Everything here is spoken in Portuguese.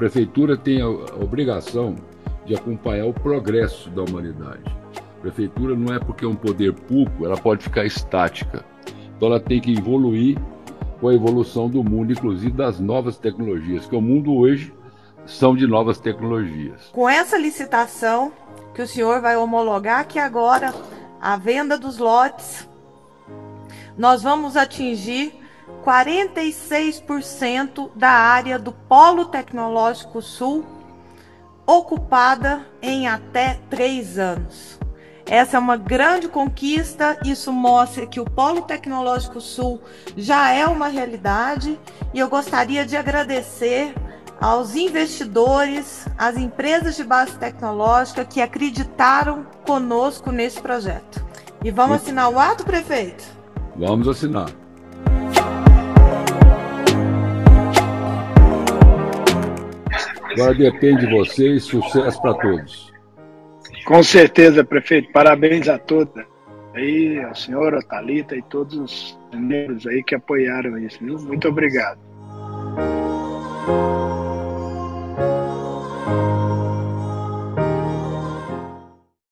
prefeitura tem a obrigação de acompanhar o progresso da humanidade. A prefeitura não é porque é um poder público, ela pode ficar estática. Então ela tem que evoluir com a evolução do mundo, inclusive das novas tecnologias, que o mundo hoje são de novas tecnologias. Com essa licitação que o senhor vai homologar que agora a venda dos lotes, nós vamos atingir 46% da área do Polo Tecnológico Sul ocupada em até três anos. Essa é uma grande conquista, isso mostra que o Polo Tecnológico Sul já é uma realidade e eu gostaria de agradecer aos investidores, às empresas de base tecnológica que acreditaram conosco nesse projeto. E vamos assinar o ato, prefeito? Vamos assinar. Agora depende de vocês, sucesso para todos. Com certeza, prefeito. Parabéns a todos aí, ao senhor, a Thalita e todos os membros aí que apoiaram isso, viu? Muito obrigado.